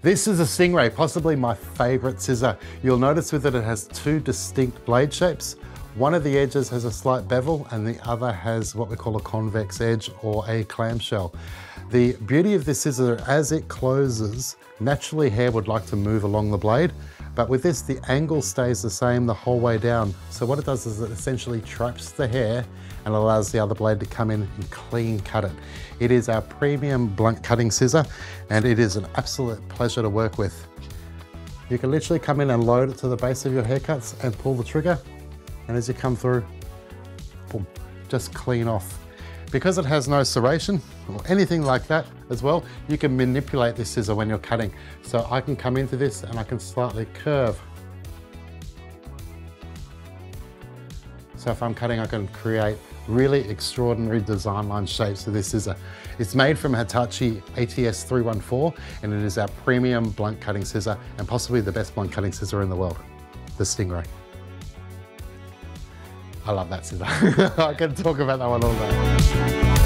This is a Stingray, possibly my favorite scissor. You'll notice with it, it has two distinct blade shapes. One of the edges has a slight bevel and the other has what we call a convex edge or a clamshell. The beauty of this scissor, as it closes, naturally hair would like to move along the blade, but with this, the angle stays the same the whole way down. So what it does is it essentially traps the hair and allows the other blade to come in and clean cut it. It is our premium blunt cutting scissor and it is an absolute pleasure to work with. You can literally come in and load it to the base of your haircuts and pull the trigger. And as you come through, boom, just clean off. Because it has no serration or anything like that as well, you can manipulate this scissor when you're cutting. So I can come into this and I can slightly curve. So if I'm cutting, I can create really extraordinary design line shapes with this scissor. It's made from Hitachi ATS 314 and it is our premium blunt cutting scissor and possibly the best blunt cutting scissor in the world, the Stingray. I love that scissor. I can talk about that one all day.